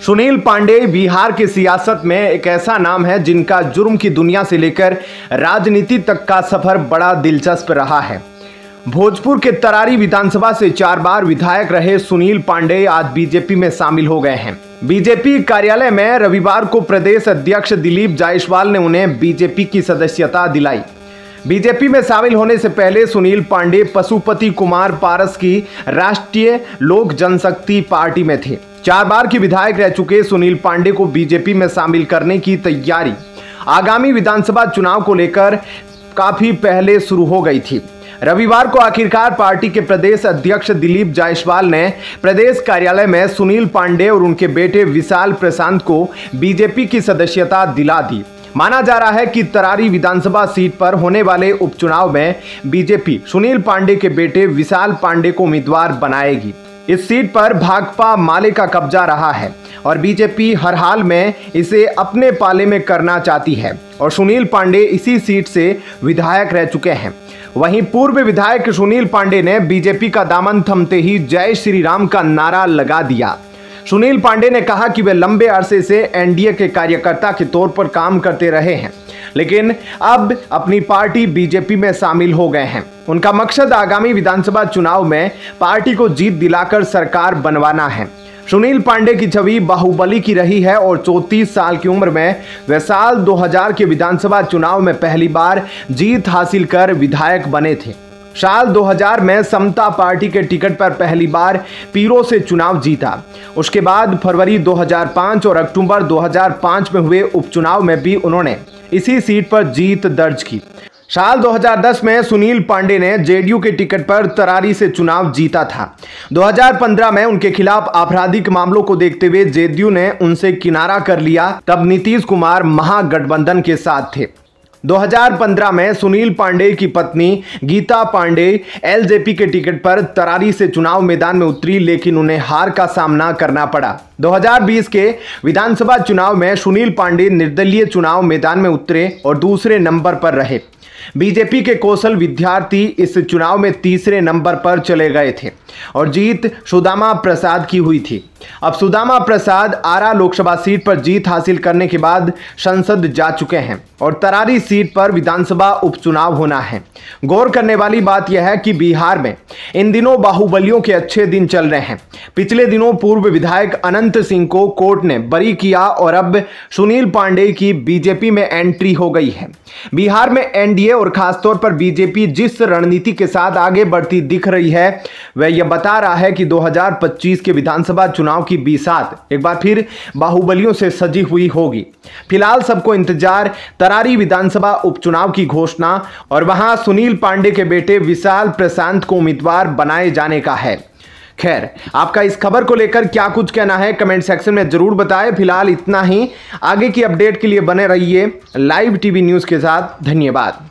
सुनील पांडे बिहार की सियासत में एक ऐसा नाम है जिनका जुर्म की दुनिया से लेकर राजनीति तक का सफ़र बड़ा दिलचस्प रहा है। भोजपुर के तरारी विधानसभा से चार बार विधायक रहे सुनील पांडे आज बीजेपी में शामिल हो गए हैं। बीजेपी कार्यालय में रविवार को प्रदेश अध्यक्ष दिलीप जायसवाल ने उन्हें बीजेपी की सदस्यता दिलाई। बीजेपी में शामिल होने से पहले सुनील पांडे पशुपति कुमार पारस की राष्ट्रीय लोक जनशक्ति पार्टी में थे। चार बार के विधायक रह चुके सुनील पांडे को बीजेपी में शामिल करने की तैयारी। आगामी विधानसभा चुनाव को लेकर काफ़ी पहले शुरू हो गई थी। रविवार को आखिरकार पार्टी के प्रदेश अध्यक्ष दिलीप जायसवाल ने प्रदेश कार्यालय में सुनील पांडे और उनके बेटे विशाल प्रशांत को बीजेपी की सदस्यता दिला दी। माना जा रहा है कि तरारी विधानसभा सीट पर होने वाले उपचुनाव में बीजेपी सुनील पांडे के बेटे विशाल पांडे को उम्मीदवार बनाएगी। इस सीट पर भाकपा माले का कब्जा रहा है और बीजेपी हर हाल में इसे अपने पाले में करना चाहती है और सुनील पांडे इसी सीट से विधायक रह चुके हैं। वहीं पूर्व विधायक सुनील पांडे ने बीजेपी का दामन थमते ही जय श्री राम का नारा लगा दिया। सुनील पांडे ने कहा कि वे लंबे अरसे से एनडीए के कार्यकर्ता के तौर पर काम करते रहे हैं। लेकिन अब अपनी पार्टी बीजेपी में शामिल हो गए हैं। उनका मकसद आगामी विधानसभा चुनाव में पार्टी को जीत दिलाकर सरकार बनवाना है। सुनील पांडे की छवि बाहुबली की रही है और 34 साल की उम्र में वे साल 2000 के विधानसभा चुनाव में पहली बार जीत हासिल कर विधायक बने थे। साल 2000 में समता पार्टी के टिकट पर पहली बार पीरो से चुनाव जीता। उसके बाद फरवरी 2005 और अक्टूबर 2005 में हुए उपचुनाव में भी उन्होंने इसी सीट पर जीत दर्ज की। साल 2010 में सुनील पांडे ने जेडीयू के टिकट पर तरारी से चुनाव जीता था। 2015 में उनके खिलाफ आपराधिक मामलों को देखते हुए जेडीयू ने उनसे किनारा कर लिया, तब नीतीश कुमार महागठबंधन के साथ थे। 2015 में सुनील पांडे की पत्नी गीता पांडे एलजेपी के टिकट पर तरारी से चुनाव मैदान में उतरी, लेकिन उन्हें हार का सामना करना पड़ा। 2020 के विधानसभा चुनाव में सुनील पांडे निर्दलीय चुनाव मैदान में उतरे और दूसरे नंबर पर रहे। बीजेपी के कौशल विद्यार्थी इस चुनाव में तीसरे नंबर पर चले गए थे और जीत सुदामा प्रसाद की हुई थी। अब सुदामा प्रसाद आरा लोकसभा सीट पर जीत हासिल करने के बाद संसद जा चुके हैं और तरारी सीट पर विधानसभा उपचुनाव होना है। गौर करने वाली बात यह है कि बिहार में इन दिनों बाहुबलियों के अच्छे दिन चल रहे हैं। पिछले दिनों पूर्व विधायक अनंत सिंह को कोर्ट ने बरी किया और अब सुनील पांडे की बीजेपी में एंट्री हो गई है। बिहार में एनडीए और खासतौर पर बीजेपी जिस रणनीति के साथ आगे बढ़ती दिख रही है, वह यह बता रहा है कि 2025 के विधानसभा चुनाव की बीसात एक बार फिर बाहुबलियों से सजी हुई होगी। फ़िलहाल सबको इंतज़ार तरारी विधानसभा उपचुनाव की घोषणा और वहाँ सुनील पांडे के बेटे विशाल प्रशांत को उम्मीदवार बनाए जाने का है। खैर, आपका इस खबर को लेकर क्या कुछ कहना है, कमेंट सेक्शन में ज़रूर बताएँ। फ़िलहाल इतना ही। आगे की अपडेट के लिए बने रहिए लाइव टीवी न्यूज़ के साथ। धन्यवाद।